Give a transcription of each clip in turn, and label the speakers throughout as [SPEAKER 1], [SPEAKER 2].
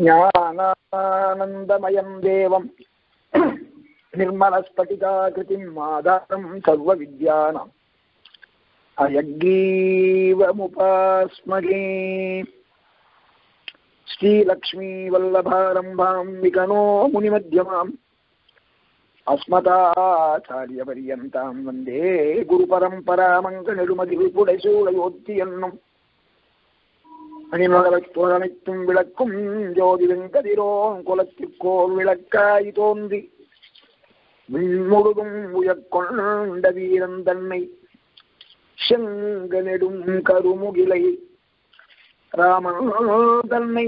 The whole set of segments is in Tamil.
[SPEAKER 1] ज्ञानानन्दमयं देवं निर्मलस्फटिकाकृतिं मादानं सर्वविद्यानाम् अयज्ञीवमुपास्महे श्रीलक्ष्मीवल्लभारम्भां विकनो मुनिमध्यमाम् अस्मदाचार्यपर्यन्तां वन्दे गुरुपरम्परामङ्गनिरुमदिपुडशूलयोद्धियन्नम् என்னும் அணிமகளத்தோர் அனைத்தும் விளக்கும் ஜோதி வெங்கதிரோன் குலத்திற்கோர் விளக்காய் தோன்றி விண்முழுதும் உயர்கொண்ட வீரன் தன்னை செங்க நெடும் கருமுகிலை ராமன் தன்னை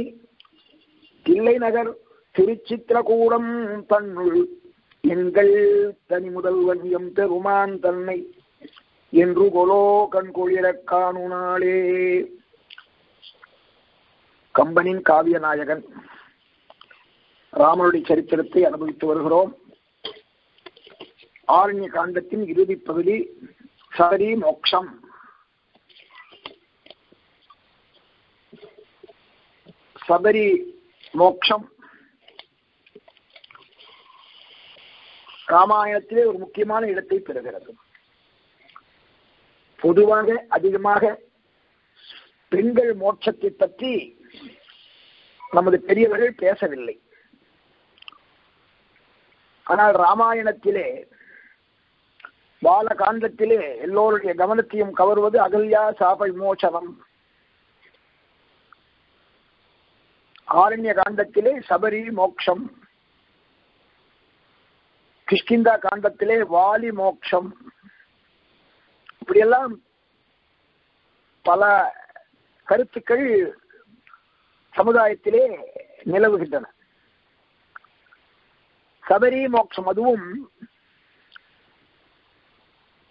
[SPEAKER 1] தில்லை நகர் திருச்சித்திரகூடம் தன்னுள் எங்கள் தனி முதல்வன் எம் பெருமான் தன்னை என்று கொலோ கண்கொழிரக் காணுனாளே. கம்பனின் காவிய நாயகன் ராமனுடைய சரித்திரத்தை அனுபவித்து வருகிறோம். ஆரண்ய காண்டத்தின் இறுதி பகுதி சரி மோக்ஷம். சபரி மோக்ஷம். ராமாயணத்திலே ஒரு முக்கியமான இடத்தை பெறுகிறது. பொதுவாக அதிகமாக பெண்கள் மோட்சத்தை பற்றி நமது பெரியவர்கள் பேசவில்லை. ஆனால் ராமாயணத்திலே பாலகாண்டத்திலே எல்லோருடைய கவனத்தையும் கவர்வது அகல்யா சாப விமோச்சனம் ஆரண்ய காண்டத்திலே சபரி மோக்ஷம் கிஷ்கிந்தா காண்டத்திலே வாலி மோக்ஷம் இப்படியெல்லாம் பல கருத்துக்கள் சமுதாயத்திலே நிலவுகின்றன. சபரி மோட்சம் அதுவும்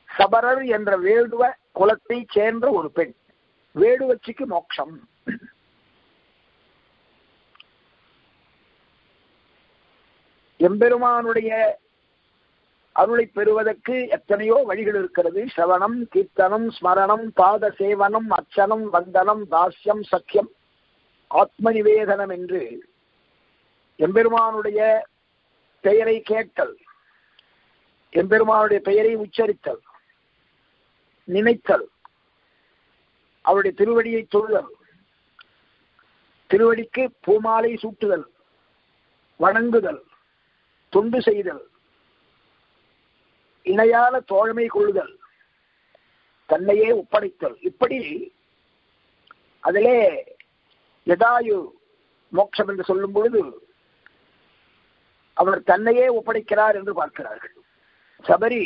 [SPEAKER 1] சபரர் என்ற வேடுவ குலத்தை சேர்ந்த ஒரு பெண். வேடுவச்சிக்கு மோட்சம் எம்பெருமானுடைய அருளை பெறுவதற்கு எத்தனையோ வழிகள் இருக்கிறது. சவணம் கீர்த்தனம் ஸ்மரணம் பாத சேவனம் அர்ச்சனம் வந்தனம் தாஸ்யம் சக்கியம். ஆத்ம நிவேதனம் என்று எம்பெருமானுடைய பெயரை கேட்டல் எம்பெருமானுடைய பெயரை உச்சரித்தல் நினைத்தல் அவருடைய திருவடியை தொழுதல் திருவடிக்கு பூமாலை சூட்டுதல் வணங்குதல் தொண்டு செய்தல் இணையான தோழமை கொள்ளுதல் தன்னையே ஒப்படைத்தல். இப்படி அதிலே எதாயு மோட்சம் என்று சொல்லும் பொழுது அவர் தன்னையே ஒப்படைக்கிறார் என்று பார்க்கிறார்கள். சபரி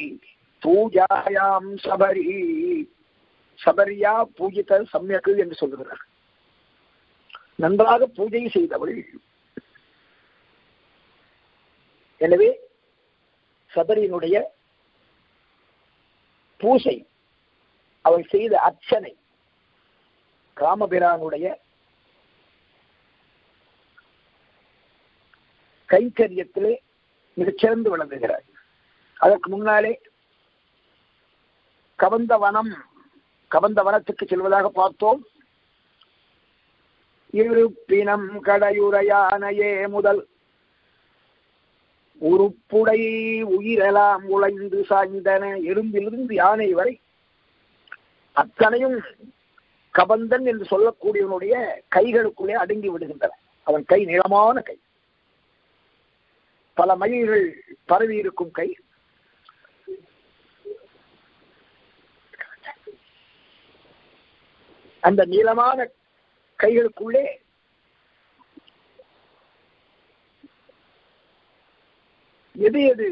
[SPEAKER 1] பூஜாயாம் சபரி. சபரியா பூஜித்த சம்யக்கு என்று சொல்லுகிறார். நன்றாக பூஜை செய்தவள். எனவே சபரியினுடைய பூசை அவள் செய்த அர்ச்சனை காமபிரானுடைய கைங்கரியத்திலே மிகச்சிறந்து விளங்குகிறார். அதற்கு முன்னாலே கவந்த வனம் கவந்த வனத்துக்கு செல்வதாக பார்த்தோம். இருப்பினம் கடையுரையானையே முதல் உருப்புடை உயிரெல்லாம் உழைந்து சாய்ந்தன எறும்பிலிருந்து யானை வரை அத்தனையும் கபந்தன் என்று சொல்லக்கூடியவனுடைய கைகளுக்குள்ளே அடங்கி விடுகின்றன. அவன் கை நீளமான கை. பல மயில்கள் பரவி இருக்கும் கை. அந்த நீளமான கைகளுக்குள்ளே எது எது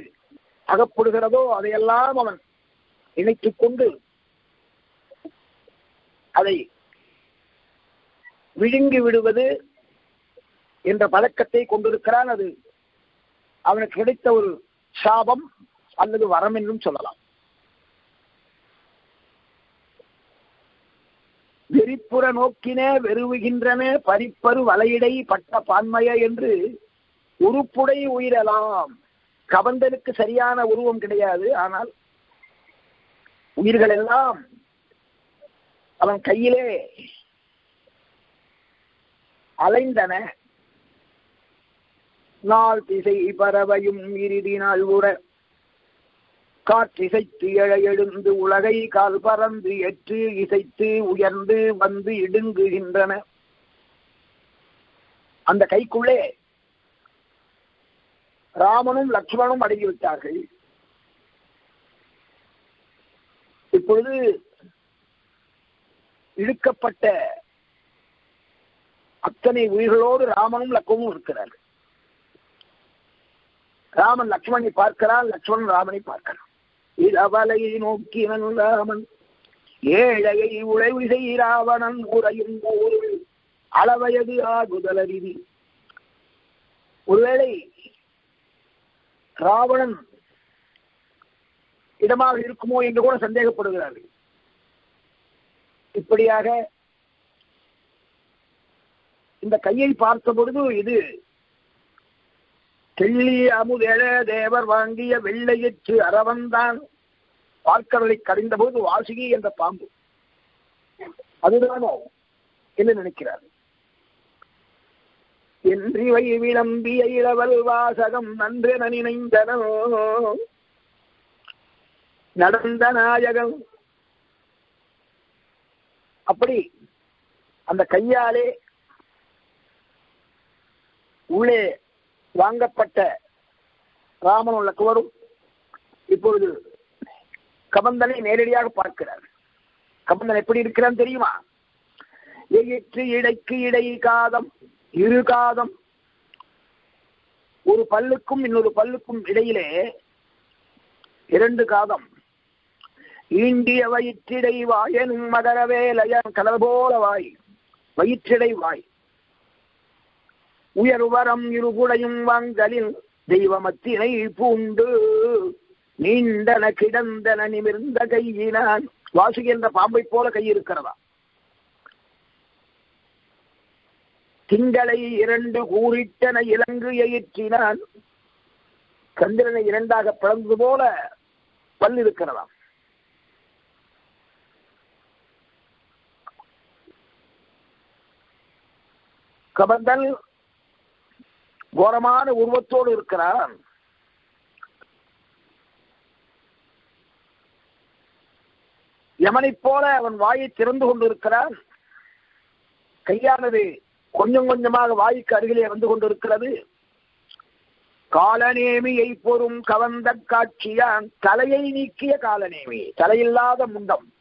[SPEAKER 1] அகப்படுகிறதோ அதையெல்லாம் அவன் இணைத்துக் கொண்டு அதை விழுங்கி விடுவது என்ற பழக்கத்தை கொண்டிருக்கிறான். அது அவனுக்கு கிடைத்த ஒரு சாபம் அல்லது வரம் என்றும் சொல்லலாம். வெறிப்புற நோக்கினே வெறுவுகின்றன பரிப்பரு வலையிடை பட்ட பான்மைய என்று உறுப்புடை உயிரலாம். கவந்தனுக்கு சரியான உருவம் கிடையாது ஆனால் உயிர்கள் எல்லாம் அவன் கையிலே அலைந்தன. நாள் திசை பறவையும் இறுதி உற காற்றிசைத்து எழ எழுந்து உலகை கால் பறந்து எற்று இசைத்து உயர்ந்து வந்து இடுங்குகின்றன. அந்த கைக்குள்ளே ராமனும் லக்ஷ்மணும் அடங்கிவிட்டார்கள் இப்பொழுது இழுக்கப்பட்ட அத்தனை உயிர்களோடு ராமனும் லக்ஷ்மணும் இருக்கிறார்கள். ராமன் லக்ஷ்மணனை பார்க்கிறான் லக்ஷ்மணன் ராமனை பார்க்கிறான். இளவலை நோக்கினன் ராமன். ஏழையை உழைவு செய் ராவணன் உரையும் போது அளவயது ஆகுதலறிவி ஒருவேளை ராவணன் இடமாக இருக்குமோ என்று கூட சந்தேகப்படுகிறார்கள். இப்படியாக இந்த கையை பார்த்த பொழுது இது கிள்ளி அமுதேழ தேவர் வாங்கிய வெள்ளையற்று அறவந்தான். பார்க்கடலை கடிந்தபோது வாசுகி என்ற பாம்பு. அதுதானோ? என்று நினைக்கிறார். என்றிவை விளம்பிய இளவல் வாசகம் நன்றென நினைந்தனோ? நடந்த நாயகம். அப்படி அந்த கையாலே உள்ளே வாங்கப்பட்ட ராமன் உள்ள குவரும் இப்பொழுது கபந்தனை நேரடியாக பார்க்கிறார். கபந்தன் எப்படி இருக்கிறான் தெரியுமா? எயிற்று இடைக்கு இடை காதம் இரு காதம். ஒரு பல்லுக்கும் இன்னொரு பல்லுக்கும் இடையிலே இரண்டு காதம். ஈண்டிய வயிற்றிடை வாயனும் மகரவேலயன் கலர் போல வாய் வயிற்றிடை வாய். உயர்வரம் இருகுடையும் வாங்கலில் தெய்வமத்தினை பூண்டு நீண்டன கிடந்தன நிமிர்ந்த கையினான் வாசுகி என்ற பாம்பை போல கை இருக்கிறதா? திங்களை இரண்டு கூறிட்டன இலங்கு எயிற்றினான். சந்திரனை இரண்டாக பிளந்தது போல பல் இருக்கிறதாம் கபந்தன் கோரமான உருவத்தோடு இருக்கிறான். யமனைப் போல அவன் வாயை திறந்து கொண்டிருக்கிறான். கையானது கொஞ்சம் கொஞ்சமாக வாய்க்கு அருகிலே வந்து கொண்டிருக்கிறது. காலநேமியை பொறும் கவர்ந்த காட்சியான் தலையை நீக்கிய காலநேமி தலையில்லாத முண்டம்.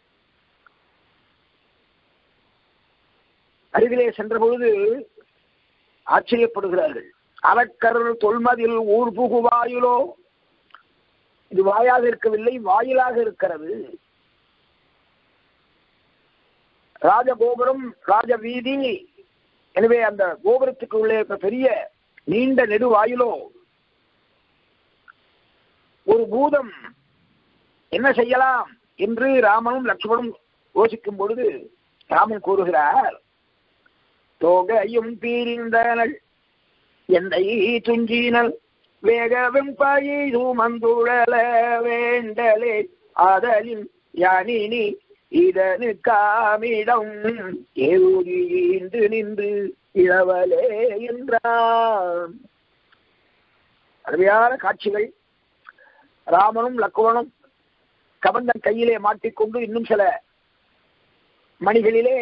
[SPEAKER 1] அருகிலே சென்ற பொழுது ஆச்சரியப்படுகிறார்கள். அறக்கர் தொல்மதில் ஊர் புகுவாயிலோ இது வாயாக இருக்கவில்லை வாயிலாக இருக்கிறது. ராஜகோபுரம் ராஜ வீதி எனவே அந்த கோபுரத்துக்கு உள்ளே இருக்க பெரிய நீண்ட நெடு வாயிலோ. ஒரு பூதம் என்ன செய்யலாம் என்று ராமனும் லட்சுமணும் யோசிக்கும் பொழுது ராமன் கூறுகிறார் தோகையும் பீரிந்தனள் என்னை துஞ்சினல் வேகவும் பயிது மந்துழல வேண்டலே. அதலின் யானினி இதனு காமிடம் ஏறி நின்று இளவலே என்றான் அருமையான காட்சிகள். ராமனும் லக்குவனும் கபந்தன் கையிலே மாட்டிக்கொண்டு இன்னும் சில மணிகளிலே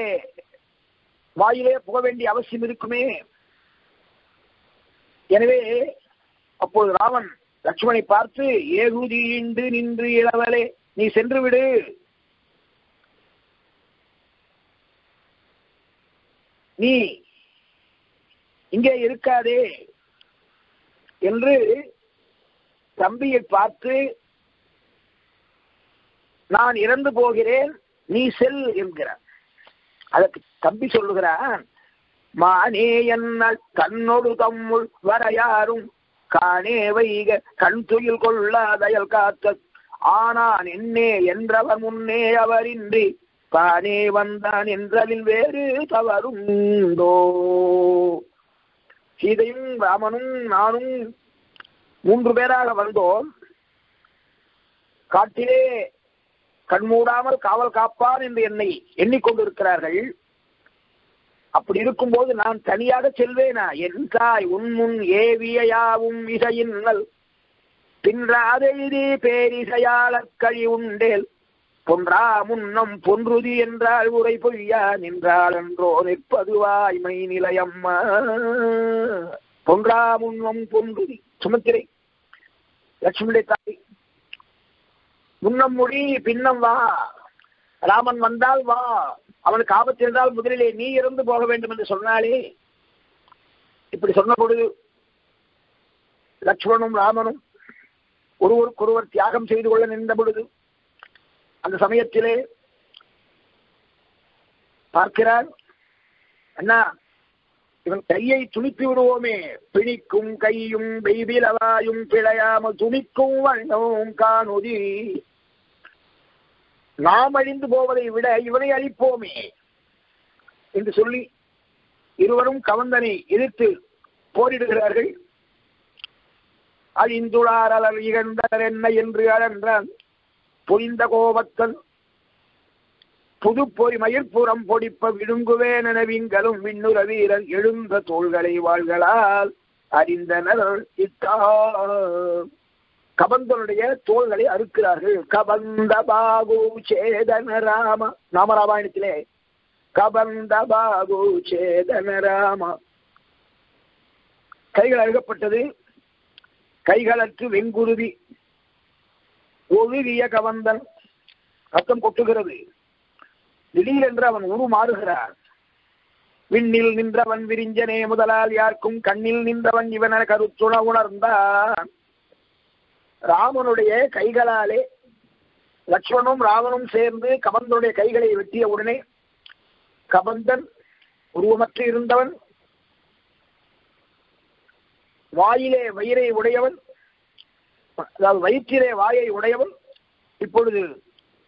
[SPEAKER 1] வாயிலே புக வேண்டிய அவசியம் இருக்குமே. எனவே அப்போது ராமன் லட்சுமணை பார்த்து ஏகுதீண்டு நின்று இளவலே நீ சென்று விடு. நீ இங்கே இருக்காதே என்று தம்பியை பார்த்து நான் இறந்து போகிறேன் நீ செல் என்கிறான் அதற்கு தம்பி சொல்லுகிறான் மானே என்னால் கண்ணொடு தம்முள் வரையாரும் காணே வைக கண் துயில் கொள்ளாதயல் காத்த ஆனான் என்னே என்றவர் முன்னே அவரின்றி தானே வந்தான் என்றதில் வேறு தவறுண்டோ. சீதையும் ராமனும் நானும் மூன்று பேராக வந்தோம். காட்டிலே கண்மூடாமல் காவல் காப்பான் என்று என்னை எண்ணிக்கொண்டிருக்கிறார்கள். அப்படி இருக்கும்போது நான் தனியாக செல்வேனா? என் தாய் உன்முன் ஏவிய யாவும் இசையின்னல் பின்றாதெய்தி பேரிசையாள கழி உண்டேல். பொன்றா முன்னம் பொன்றுதி என்றால் உரை பொய்யா? நின்றாள் என்றோ நிற்பது வாய்மை நிலையம்மா. பொன்றா முன்னம் பொன்றுதி. சுமத்திரை லட்சுமி தாய். முன்னம் மொழி பின்னம் வா. ராமன் வந்தால் வா. அவனுக்கு ஆபத்து இருந்தால் முதலிலே நீ இறந்து போக வேண்டும் என்று சொன்னாலே இப்படி சொன்ன பொழுது லக்ஷ்மணும் ராமனும் ஒருவருக்கொருவர் தியாகம் செய்து கொள்ள நின்ற பொழுது அந்த சமயத்திலே பார்க்கிறார் அண்ணா இவன் கையை துணித்து விடுவோமே. பிணிக்கும் கையும் வெய்பிலவாயும் பிழையாமல் துணிக்கும் வண்ணமும் காணொதி. நாம் அழிந்து போவதை விட இவனை அழிப்போமே என்று சொல்லி இருவரும் கவந்தனை எதிர்த்து போரிடுகிறார்கள். அழிந்துளார் அலர் இகழ்ந்தர் என்ன என்று அழன்றான் புரிந்த கோபத்தன் புது பொறி மயிர்புறம் பொடிப்ப விடுங்குவேன் என விங்களும் விண்ணுற வீரர் எழுந்த தோள்களை வாழ்களால் அறிந்தனர் இத்தா கபந்தனுடைய தோள்களை அறுக்கிறார்கள். கபந்த பாகு சேதன ராம. நாமராமாயணத்திலே கபந்த பாகு சேதன ராம. கைகள் அழுகப்பட்டது கைகளற்று வெங்குருதி. ஒழுகிய கவந்தன் ரத்தம் கொட்டுகிறது. திடீரென்று அவன் உருமாறுகிறான் விண்ணில் நின்றவன் விரிஞ்சனே முதலால் யாருக்கும் கண்ணில் நின்றவன் இவன கருத்துண உணர்ந்தான். ராமனுடைய கைகளாலே லட்சுமணும் ராவனும் சேர்ந்து கபந்தனுடைய கைகளை வெட்டிய உடனே கபந்தன் உருவமற்று இருந்தவன் வாயிலே வயிறை உடையவன் அதாவது வயிற்றிலே வாயை உடையவன் இப்பொழுது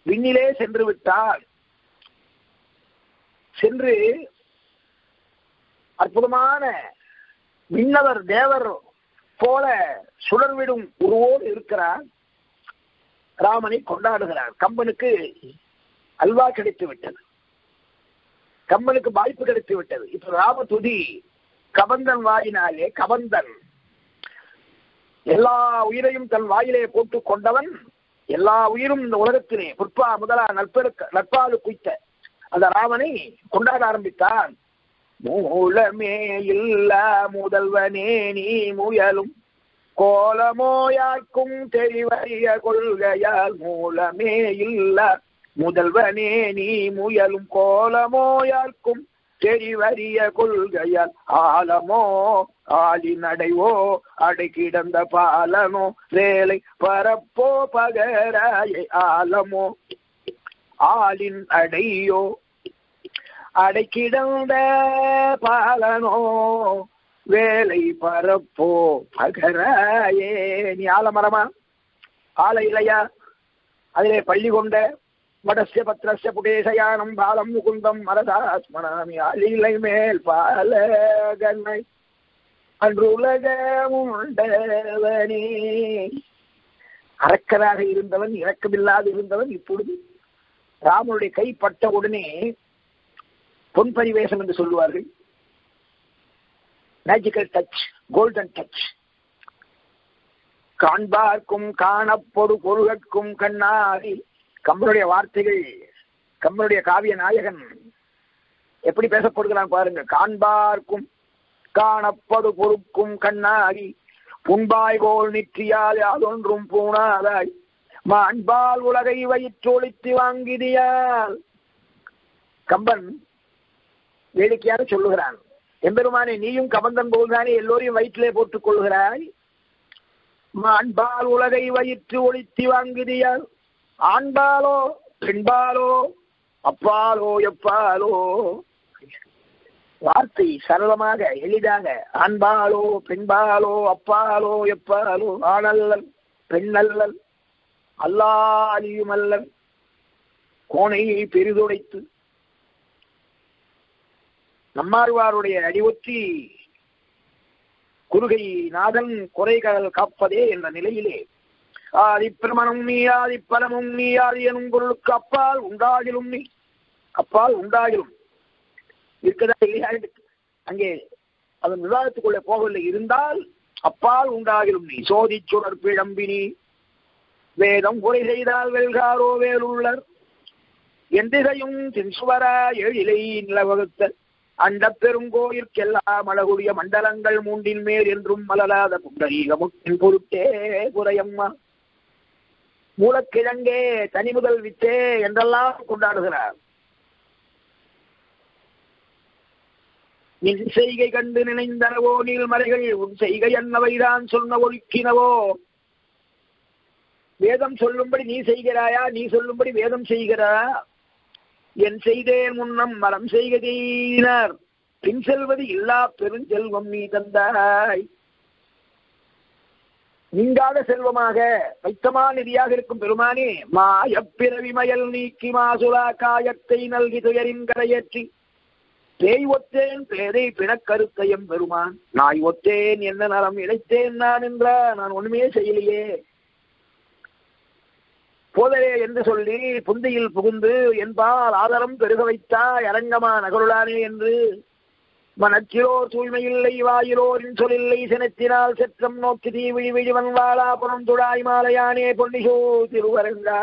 [SPEAKER 1] விண்ணிலே சென்று விட்டார் சென்று அற்புதமான விண்ணவர் தேவர் போல சுடர்விடும் உருவோடு இருக்கிறார். ராமனை கொண்டாடுகிறார். கம்பனுக்கு அல்வா கிடைத்து விட்டது. கம்பனுக்கு வாய்ப்பு கிடைத்து விட்டது. இப்ப ராம துதி கபந்தன் வாயினாலே கபந்தன். எல்லா உயிரையும் தன் வாயிலே போட்டு கொண்டவன் எல்லா உயிரும் இந்த உலகத்திலே புற்பா முதலா நட்பெருக்க நட்பாலு குய்த்த அந்த ராமனை கொண்டாட ஆரம்பித்தான். மூலமே இல்ல முதல்வனே நீ முயலும். கோலமோயாக்கும் தெரிவறிய கொள்கையால் மூலமே இல்ல முதல்வனே நீ முயலும். கோலமோயாக்கும் தெரிவறிய கொள்கையால் ஆலமோ ஆளி நடைவோ அடைக்கிடந்த பாலனோ வேலை பரப்போ பகராய ஆலமோ ஆளின் அடையோ அடைக்கிடந்த பாலனோ வேலை பரப்போ பகராயே. நீ ஆலமரமா? ஆல இல்லையா? அதிலே பள்ளி கொண்ட மடசிய பத்திரஸ்ய புடேசயானம் பாலம் முகுந்தம் மரதாஸ்மனாமி. அலிலை மேல் பால கண்ணை அன்று உலகமுண்டவனே அரக்கராக இருந்தவன் இறக்கமில்லாது இருந்தவன் இப்பொழுது ராமனுடைய கைப்பட்ட உடனே பொன் பரிவேசம் என்று சொல்லுவார்கள். மேஜிக்கல் டச் கோல்டன் டச் காண்பார்க்கும் காணப்பொடு பொருகற்கும் கண்ணாடி. கம்பனுடைய வார்த்தைகள் கம்பனுடைய காவிய நாயகன். எப்படி பேசப்படுகிறான் பாருங்க காண்பார்க்கும் காணப்படு பொறுக்கும் கண்ணாடி. புண்பாய் கோல் நிற்றியால் யாதொன்றும் பூணாதாய். மாண்பால் உலகை வயிற்றொழித்து வாங்கிடியால் கம்பன் வேடிக்கையாக சொல்லுகிறான். எம்பெருமானே நீயும் கபந்தன் போல்தானே எல்லோரையும் வயிற்றிலே போட்டுக் கொள்கிறாய் அன்பால் உலகை வயிற்று ஒழித்து வாங்குதியால் ஆண்பாலோ பெண்பாலோ அப்பாலோ எப்பாலோ? வார்த்தை சரளமாக எளிதாக ஆண்பாலோ பெண்பாலோ அப்பாலோ எப்பாலோ ஆணல்லல் பெண்ணல்லல் அல்லா அலியுமல்லன் கோணையை பெரிதுடைத்து நம்மாழ்வாருடைய அடிவொற்றி குறுகை நாதன் குறைகடல் காப்பதே என்ற நிலையிலே. ஆதிப்பிரமணம் நீ ஆதி பரமும் நீ ஆதி எனும் பொருளுக்கு அப்பால் உண்டாகிலும் நீ. அப்பால் உண்டாகிலும். இருக்கதா இல்லையா? அங்கே அதன் விவாதத்துக்குள்ளே போகவில்லை. இருந்தால் அப்பால் உண்டாகிலும் நீ. சோதி சுடர் பிழம்பினி வேதம் குறை செய்தால் வெல்காரோ வேலுள்ளர். எந்திகையும் தின்சுவரா எழிலை நிலவகுத்தல். அண்ட பெருங்கோயிற்கெல்லாம் அழகுடைய மண்டலங்கள் மூண்டின் மேல் என்றும் மலராத புண்டரீகமுட்டின் பொருட்டே குறையம்மா. மூலக்கிழங்கே தனி முதல் வித்தே என்றெல்லாம் கொண்டாடுகிறார். நின் செய்கை கண்டு நினைந்தனவோ நீள்மலைகள் உன் செய்கை என்னவைதான் சொன்ன ஒழுக்கினவோ. வேதம் சொல்லும்படி நீ செய்கிறாயா? நீ சொல்லும்படி வேதம் செய்கிறா என் செய்தேன் முன்னம் மரம் செய்கிறார் பின் செல்வது இல்லா பெருஞ்செல்வம் நீ தந்தாய். நீங்காத செல்வமாக வைத்தமா நிதியாக இருக்கும் பெருமானே மாயப்பிறவி மயல் நீக்கி மாசுலா காயத்தை நல்கி துயரின் கரையேற்றி. பேய் ஒத்தேன் பேரை பிணக்கருத்தையும் பெருமான். நாய் ஒத்தேன் என்ன நலம் இழைத்தேன் நான் என்றா நான் ஒண்ணுமே செய்யலையே. போதலே என்று சொல்லி புந்தியில் புகுந்து என்பால் ஆதரம் பெருக வைத்தா அரங்கமா நகருளானே என்று. மனத்திலோ தூய்மையில்லை வாயிலோரின் சொல்லில்லை சினத்தினால் செற்றம் நோக்கி தீ விழி விழிவன் வாழா புறம் துடாய் மாலையானே பொன்னிஷோ திருவரங்கா.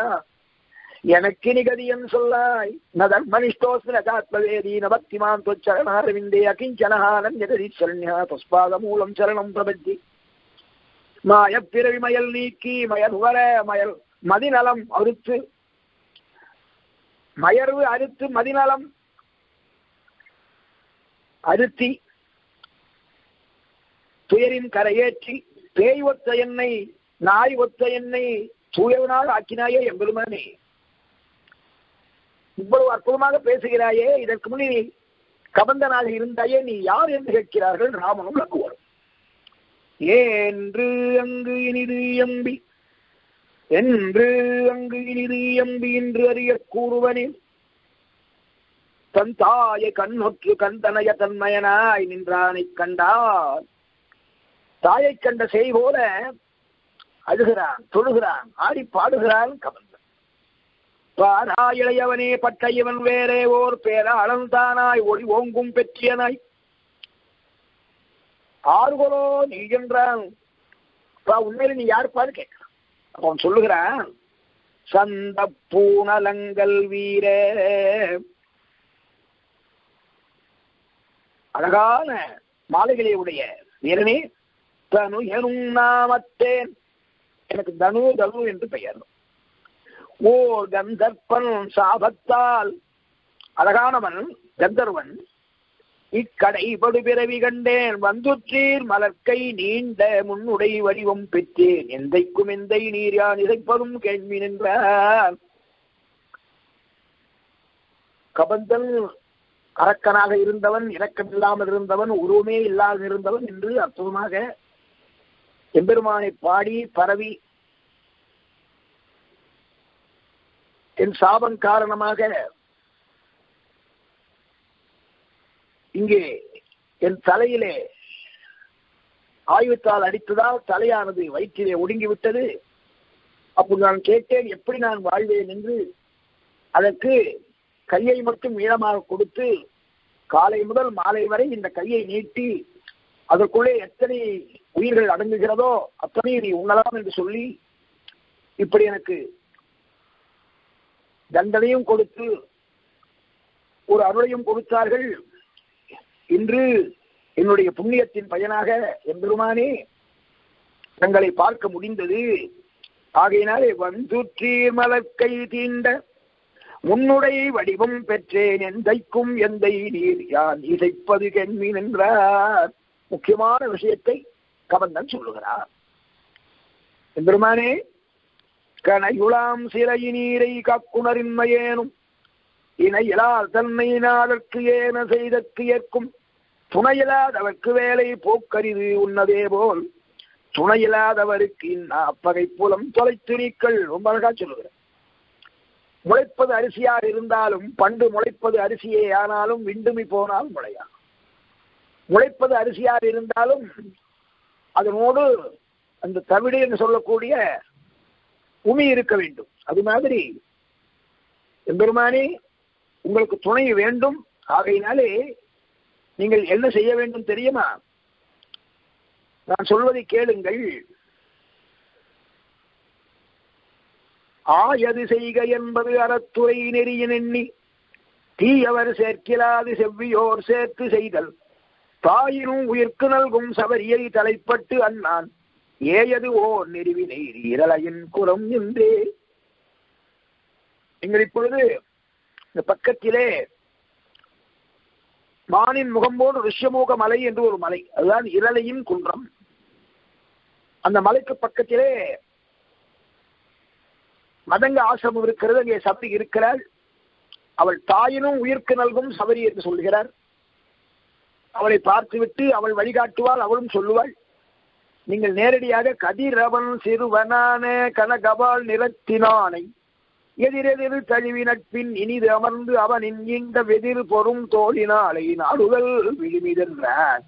[SPEAKER 1] எனக்கு நிகதியன் சொல்லாய் நதர்மனிஷ்டோஸ்மிரதாத்மவேதி நபக்திமான் தொச்சரணாரவிந்தே அகிஞ்சனஹானம் சரண்யா தஸ்பாத மூலம் சரணம் பிரபத்தி. மாயப்பிறவி மயல் நீக்கி மயல் வர மயல் மதிநலம் அறுத்து மயர்வு அறுத்து மதிநலம் அறுத்தி துயரின் கரையேற்றி பேய் ஒத்த எண்ணெய் நாய் ஒத்த எண்ணெய் தூயவனால் ஆக்கினாயே எம்பெருமானே. இவ்வளவு அற்புதமாக பேசுகிறாயே இதற்கு முன்னே கபந்தனாக இருந்தாயே நீ யார் என்று கேட்கிறார்கள் ராமனும் லக்குவரும் ஏன்று அங்கு இனிது எம்பி என்று அங்கு இனிது எம்பி என்று அறிய கூறுவனே. தன் தாயை கண்ணொற்று கந்தனைய தன்மயனாய் நின்றானை கண்டால் தாயை கண்ட செய் போல அழுகிறான் தொழுகிறான் ஆடி பாடுகிறான் கவர்ந்தன். பாரா இளையவனே பட்ட இவன் வேறே ஓர் பேரா அளந்தானாய் ஒளி ஓங்கும் பெற்றியனாய். ஆறுகளோ நீ என்றான். உண்மையில நீ யாருப்பான்னு கேட்க அவன் சொல்லுகிறான் சந்த பூனலங்கள் வீர. அழகான மாலைகளே உடைய வீரனே தனு எனும் நாமத்தேன் எனக்கு தனு தனு என்று பெயர். ஓர் கந்தர்ப்பன் சாபத்தால் அழகானவன் கந்தர்வன் இக்கடை படு பிறவி கண்டேன் வந்துற்றீர் மலர்க்கை நீண்ட முன்னுடை வடிவம் பெற்றேன். எந்தைக்கும் எந்தை நீர் யான் இசைப்பதும் கேள்வி நின்றார். கபந்தன் அரக்கனாக இருந்தவன் இரக்கம் இல்லாமல் இருந்தவன் உருவமே இல்லாமல் இருந்தவன் என்று அற்புதமாக எம்பெருமானை பாடி பரவி என் சாபம் காரணமாக இங்கே என் தலையிலே ஆயுத்தால் அடித்ததால் தலையானது வயிற்றிலே ஒடுங்கிவிட்டது. அப்போது நான் கேட்டேன் எப்படி நான் வாழ்வேன்? என்று அதற்கு கையை மட்டும் ஈரமாக கொடுத்து காலை முதல் மாலை வரை இந்த கையை நீட்டி அதற்குள்ளே எத்தனை உயிர்கள் அடங்குகிறதோ அத்தனை நீ உண்ணலாம் என்று சொல்லி இப்படி எனக்கு தண்டனையும் கொடுத்து ஒரு அருளையும் கொடுத்தார்கள். இன்று என்னுடைய புண்ணியத்தின் பயனாக எம்பெருமானே தங்களை பார்க்க முடிந்தது. ஆகையினாலே வந்துற்றீர் மலர்க்கை தீண்ட முன்னுடை வடிவம் பெற்றேன். எந்தைக்கும் எந்தை நீர் யான் இசைப்பது கென்மீன் என்றார் முக்கியமான விஷயத்தை கவர்ந்தன் சொல்லுகிறார். எம்பெருமானே கனையுளாம் சிலை நீரை காக்குணரின்மையேனும் இணையலால் தன்னை ஏன செய்தற்கு ஏற்கும் துணையில்லாதவர்க்கு வேலை போக்கரிது உன்னதே போல். துணையில்லாதவருக்கு அப்பகை புலம் தொலைத்து நீக்கள் ரொம்ப அழகா சொல்லுகிறேன் முளைப்பது அரிசியாக இருந்தாலும் பண்டு முளைப்பது அரிசியே ஆனாலும் விண்டுமி போனால் முளையா. முளைப்பது அரிசியாக இருந்தாலும் அதனோடு அந்த தவிடு என்று சொல்லக்கூடிய உமி இருக்க வேண்டும். அது மாதிரி எம்பெருமானே உங்களுக்கு துணை வேண்டும். ஆகையினாலே நீங்கள் என்ன செய்ய வேண்டும் தெரியுமா? நான் சொல்வதை கேளுங்கள். ஆயது செய்க என்பது அறத்துறை நெறியின் எண்ணி தீயவர் சேர்க்கிலாது செவ்வியோர் சேர்த்து செய்தல். தாயினும் உயிர்க்கு நல்கும் சபரியை தலைப்பட்டு அண்ணான் ஏயது ஓர் நெறிவினை இரளையின் குரம் என்றே நீங்கள் இப்பொழுது இந்த பக்கத்திலே மானின் முகம்போடு ரிஷமூக மலை என்று ஒரு மலை. அதுதான் இரளையின் குன்றம். அந்த மலைக்கு பக்கத்திலே மதங்க ஆசிரமம் இருக்கிறது. அங்கே சபரி இருக்கிறாள் அவள் தாயினும் உயிர்க்கு நல்கும் சபரி என்று சொல்கிறார். அவளை பார்த்துவிட்டு அவள் வழிகாட்டுவாள் அவளும் சொல்லுவாள் நீங்கள் நேரடியாக கதிரவன் சிறுவனான கனகபால் நிறத்தினானை எதிரெதிர் தழுவி நட்பின் இனிது அமர்ந்து அவனின் இந்த வெதிர் பொறும் தோழினாலை நாடுதல் விழுமிதென்றார்.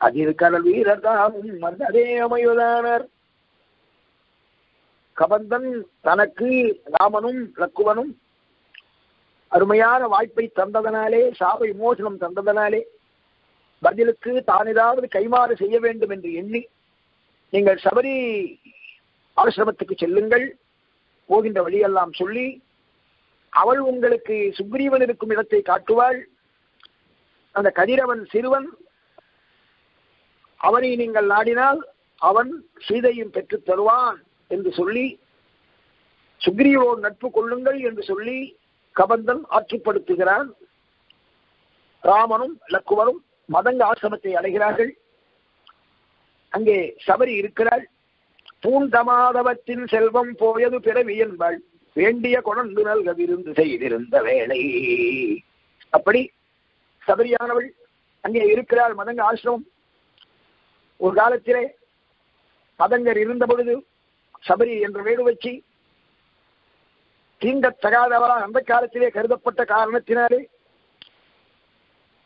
[SPEAKER 1] அதில் கடல் வீரர் தாமும் மன்னரே அமைவதானர். கபந்தன் தனக்கு ராமனும் லக்குவனும் அருமையான வாய்ப்பை தந்ததனாலே சாப விமோசனம் தந்ததனாலே பதிலுக்கு தான் ஏதாவது கைமாறு செய்ய வேண்டும் என்று எண்ணி நீங்கள் சபரி ஆசிரமத்துக்கு செல்லுங்கள். போகின்ற வழியெல்லாம் சொல்லி அவள் உங்களுக்கு சுக்ரீவன் இருக்கும் இடத்தை காட்டுவாள். அந்த கதிரவன் சிறுவன் அவனை நீங்கள் நாடினால் அவன் சீதையும் பெற்றுத் தருவான் என்று சொல்லி சுக்ரீவோடு நட்பு கொள்ளுங்கள் என்று சொல்லி கபந்தன் ஆற்றுப்படுத்துகிறான். ராமனும் லக்குவனும் மதங்க ஆசிரமத்தை அடைகிறார்கள். அங்கே சபரி இருக்கிறாள். பூந்தமாதவத்தின் செல்வம் போயது பிறவி என்பாள். வேண்டிய கொணந்து நல்க விருந்து செய்திருந்த வேலை அப்படி சபரியானவள் அங்கே இருக்கிறாள் மதங்க ஆசிரமம். ஒரு காலத்திலே மதங்கர் இருந்த பொழுது சபரி என்ற வேடு வச்சு தீண்டத்தகாதவராக அந்த காலத்திலே கருதப்பட்ட காரணத்தினாலே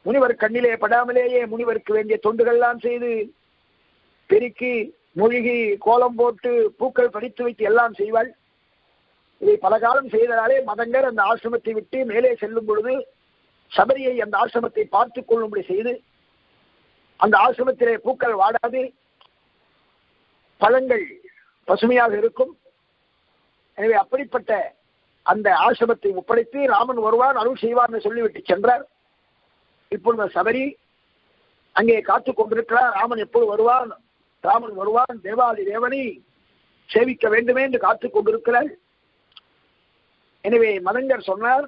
[SPEAKER 1] முனிவர் கண்ணிலே படாமலேயே முனிவருக்கு வேண்டிய தொண்டுகள்லாம் செய்து பெருக்கி மூழ்கி கோலம் போட்டு பூக்கள் படித்து வைத்து எல்லாம் செய்வாள். இதை பல காலம் செய்ததாலே மதங்கர் அந்த ஆசிரமத்தை விட்டு மேலே செல்லும் பொழுது சபரியை அந்த ஆசிரமத்தை பார்த்துக் கொள்ளும்படி செய்து அந்த ஆசிரமத்திலே பூக்கள் வாடாது பழங்கள் பசுமையாக இருக்கும். எனவே அப்படிப்பட்ட அந்த ஆசிரமத்தை ஒப்படைத்து ராமன் வருவான் அருள் செய்வான் சொல்லிவிட்டு சென்றார். இப்பொழுது சபரி அங்கே காத்துக் கொண்டிருக்கிறார். ராமன் எப்போது வருவான்? ராமன் வருவான் தேவாதி தேவனை சேவிக்க வேண்டுமே என்று காத்துக் கொண்டிருக்கிறார். எனவே மதங்கர் சொன்னார்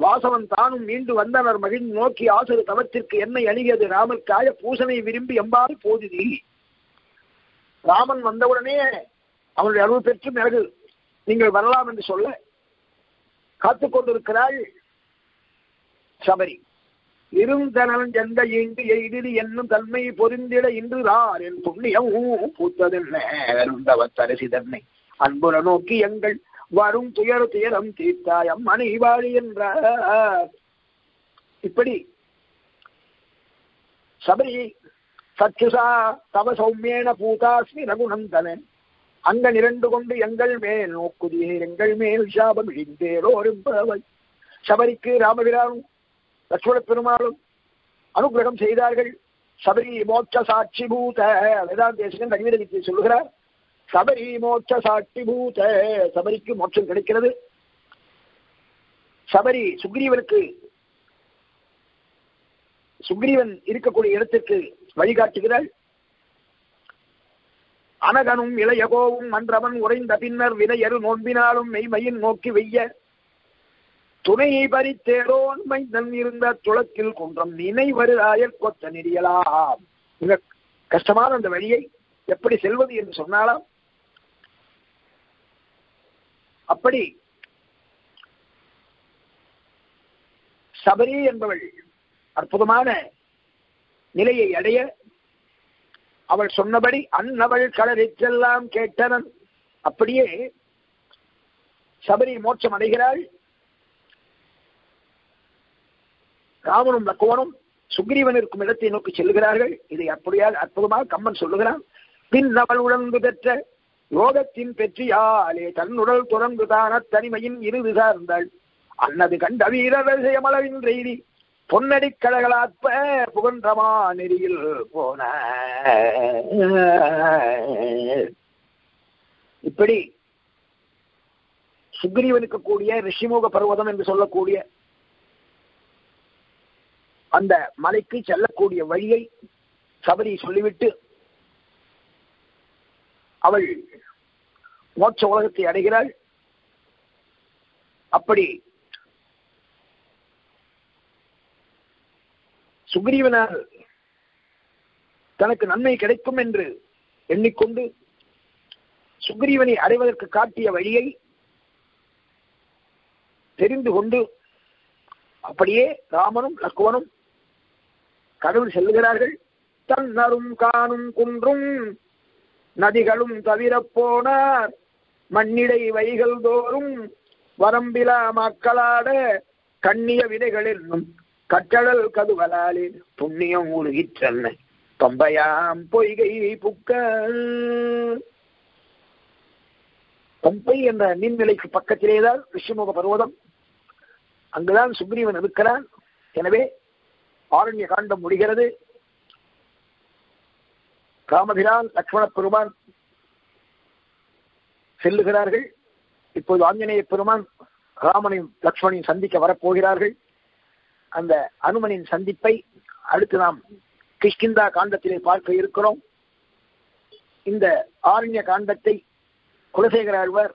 [SPEAKER 1] வாசவன் தானும் மீண்டு வந்தனர் மகிழ்ந்து நோக்கி ஆசிரு தவத்திற்கு என்னை அணுகியது ராமர்க்காய பூசனை விரும்பி எம்பாறு போதிதி. ராமன் வந்தவுடனே அவனுடைய அருள் பெற்று மிளகு நீங்கள் வரலாம் என்று சொல்ல காத்துக் கொண்டிருக்கிறாள் சபரி. இருந்தனன் எந்த இங்கு எய்தில் என்னும் தன்மை பொருந்திட இன்றுதார் என் புண்ணியம் பூத்ததென்ன தரிசி தன்னை அன்புல நோக்கி எங்கள் வரும் துயர் துயரம் தீர்த்தாயம் அம்மனை என்றார் இப்படி சபரி சச்சுசா தவ சௌமியேன பூதாஸ்மி ரகுநந்தனன். அங்க நிரண்டு கொண்டு எங்கள் மேல் நோக்குதியே எங்கள் மேல் சாபம் இழிந்தேரோரும் பறவை சபரிக்கு ராமபிரானும் லட்சுமண பெருமாளும் அனுகிரகம் செய்தார்கள். சபரி மோட்ச சாட்சி பூத வேதாந்தேசகன் ரவிதரித்தை சொல்லுகிறார் சபரி மோட்ச சாட்சி பூத சபரிக்கு மோட்சம் கிடைக்கிறது. சபரி சுக்ரீவனுக்கு சுக்ரீவன் இருக்கக்கூடிய இடத்திற்கு வழிகாட்டுகிறாள். அனகனும் இளையகோவும் மன்றவன் உறைந்த பின்னர் வினையரு நோன்பினாலும் மெய்மையின் நோக்கி வெய்ய துணையை பறித்தேரோன் மைந்தன் இருந்த துளத்தில் குன்றம் நினைவருதாயர் கொத்த நெறியலாம். மிக கஷ்டமான அந்த வழியை எப்படி செல்வது என்று சொன்னாலாம்? அப்படி சபரி என்பவள் அற்புதமான நிலையை அடைய அவள் சொன்னபடி அன்னவள் கலரிச்செல்லாம் கேட்டனன். அப்படியே சபரி மோட்சம் அடைகிறாள் ராமனும் லக்குவனும் சுக்ரீவன் இருக்கும் இடத்தை நோக்கி செல்கிறார்கள் இதை அப்படியாக அற்புதமாக கம்மன் சொல்லுகிறான். பின் அவள் உழந்து பெற்ற யோகத்தின் பெற்றியாலே தன்னுடல் துறந்துதான தனிமையின் இருது சார்ந்தாள். அன்னது கண்ட வீரரசயமளவின் ரெய்தி பொன்னடி கழகலாற்ப புகன்றமா நெறியில் போன. இப்படி சுக்ரீவனுக்கு கூடிய ரிஷிமுக பர்வதம் என்று சொல்லக்கூடிய அந்த மலைக்கு செல்லக்கூடிய வழியை சபரி சொல்லிவிட்டு அவள் மோட்ச உலகத்தை அடைகிறாள். அப்படி சுக்ரீவனால் தனக்கு நன்மை கிடைக்கும் என்று எண்ணிக்கொண்டு சுக்ரீவனை அடைவதற்கு காட்டிய வழியை தெரிந்து கொண்டு அப்படியே ராமனும் லக்குவனும் கடவுள் செல்லுகிறார்கள் தன்னரும் காணும் குன்றும் நதிகளும் தவிர போனார். மண்ணிடை வைகள் தோறும் வரம்பிலா மக்களாட கண்ணிய விதைகள் என்னும் கற்றழல் கதுவலாலே புண்ணியம் உருகிற்றன்ன பம்பையாம் பொய்கை புக்க பம்பை என்ற நீர்நிலைக்கு பக்கத்திலேதான் ரிஷிமுக பர்வதம். அங்குதான் சுக்ரீவன் இருக்கிறான். எனவே ஆரண்ய காண்டம் முடிகிறது. ராமபிரான் லக்ஷ்மண பெருமான் செல்லுகிறார்கள். இப்போது ஆஞ்சநேய பெருமான் ராமனையும் லக்ஷ்மணையும் சந்திக்க வரப்போகிறார்கள். அந்த அனுமனின் சந்திப்பை அடுத்து நாம் கிஷ்கிந்தா காண்டத்திலே பார்க்க இருக்கிறோம். இந்த ஆரண்ய காண்டத்தை குலசேகர ஆழ்வார்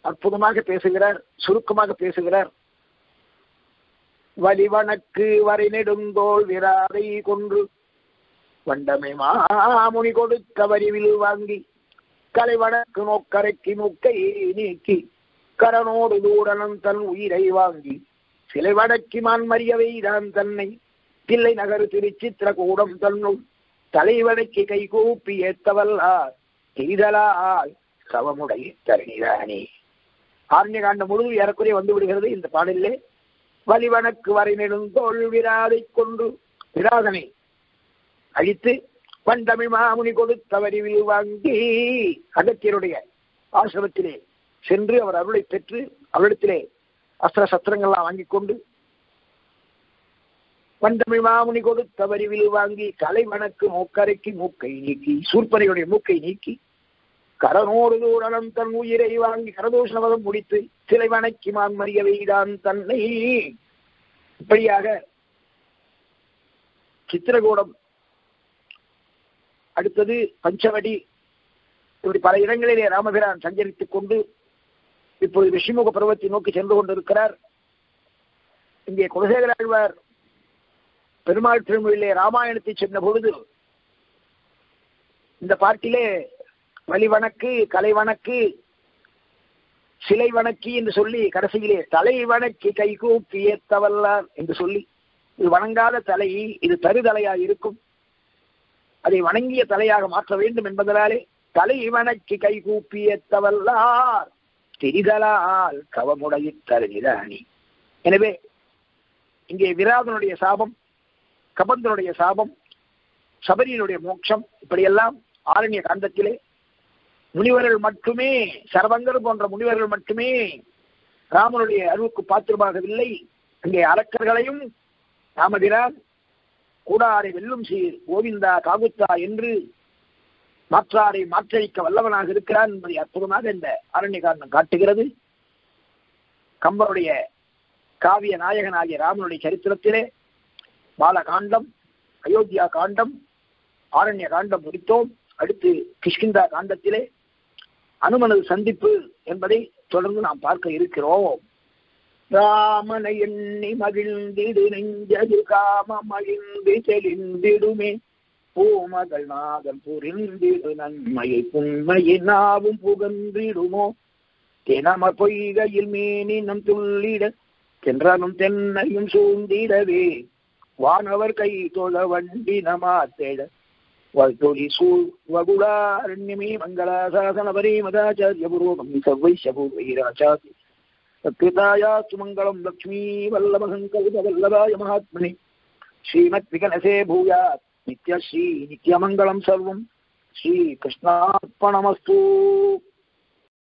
[SPEAKER 1] அற்புதமாக பேசுகிறார் சுருக்கமாக பேசுகிறார். வலிவனக்கு வரை நெடுங்கோள் விராதை கொன்று வண்டமை மாமுனி கொடுக்க வரிவில் வாங்கி கலைவனக்கு நோக்கரைக்கு நோக்கை நீக்கி கரனோடு தூடனம் தன் உயிரை வாங்கி சிலை வடக்கி மான் மான்மறியவை தான் தன்னை. தில்லை நகர் திருச்சித்திர திருச்சித்திரகூடம் தன்னுள் தலைவனைக்கு கை கூப்பி ஏத்தவல்லார் செய்தலால் சவமுடைய தரணிதானே ஆரண்யகாண்டம் முழு ஏறக்குறைய வந்து விடுகிறது. இந்த பாடலிலே வலிவனக்கு வரை நெடுந்தோள் விராதை கொண்டு விராதனை அழித்து பண்டமிழ் மாமுனி கொடுத்த வரிவில் வாங்கி அகத்தியருடைய ஆசிரமத்திலே சென்று அவர் அருளை பெற்று அவரிடத்திலே அஸ்திர சத்திரங்கள்லாம் வாங்கிக் கொண்டு பண்டமிழ் மாமுனி கொடுத்த வரிவில் வாங்கி கலை வணக்கு மூக்கரைக்கு மூக்கை நீக்கி சூர்பனையுடைய மூக்கை நீக்கி கரனோடு தூரணம் தன் உயிரை வாங்கி கரதோஷணவதம் முடித்து சிலை வணக்கி மான்மறிய வைதான் தன்னை. இப்படியாக சித்திரகூடம் அடுத்தது பஞ்சவடி. இப்படி பல இடங்களிலே ராமபிரான் சஞ்சரித்துக் கொண்டு இப்பொழுது ரிஷிமுக பருவத்தை நோக்கி சென்று கொண்டிருக்கிறார். இங்கே குலசேகராழ்வார் பெருமாள் திருமொழியிலே ராமாயணத்தை சென்ற பொழுது இந்த பாட்டிலே வழிவணக்கு கலை வணக்கு சிலை வணக்கி என்று சொல்லி கடைசியிலே தலை வணக்கி கைகூப்பி ஏத்தவல்லார் என்று சொல்லி இது வணங்காத தலை இது தருதலையாக இருக்கும்? அதை வணங்கிய தலையாக மாற்ற வேண்டும் என்பதனாலே தலை வணக்கி கைகூப்பி ஏத்தவல்லார் தெரிதலால் கவமுடைய தருநிதானி எனவே இங்கே விராதனுடைய சாபம் கபந்தனுடைய சாபம் சபரியனுடைய மோட்சம் இப்படியெல்லாம் ஆரண்ய காந்தத்திலே முனிவர்கள் மட்டுமே சரவங்கர் போன்ற முனிவர்கள் மட்டுமே ராமனுடைய அருவுக்கு பாத்திரமாகவில்லை. அங்கே அரக்கர்களையும் ராமபிரான் கூடாரை வெல்லும் சீர் கோவிந்தா காகுத்தா என்று மாற்றாரை மாற்றழிக்க வல்லவனாக இருக்கிறான் என்பதை அற்புதமாக இந்த அரண்யகாரணம் காட்டுகிறது. கம்பனுடைய காவிய நாயகனாகிய ராமனுடைய சரித்திரத்திலே பாலகாண்டம் அயோத்தியா காண்டம் ஆரண்ய காண்டம் முடித்தோம். அடுத்து கிஷ்கிந்தா காண்டத்திலே அனுமனது சந்திப்பு என்பதை தொடர்ந்து நாம் பார்க்க இருக்கிறோம். ராமனை எண்ணி மகிழ்ந்திடு நெஞ்சது காம மகிழ்ந்து தெளிந்திடுமே. பூமகள் நாதம் புரிந்திடு நன்மையை புண்மையை நாவும் புகன்றிடுமோ. தினம பொய்கையில் மீனினம் துள்ளிட சென்றனும் தென்னையும் சூழ்ந்திடவே. வானவர் கை தொழ வண்டி நமாத்தேட வல்தொலி சூழ் வகுளாரண்யமே மங்களாசாசனபரே மதாச்சாரிய புரோகம் சர்வைஷ பூர்வைராச்சாரி சத்கிருதாயாஸ்து மங்களம் லக்ஷ்மீ வல்லபசங்கல்ப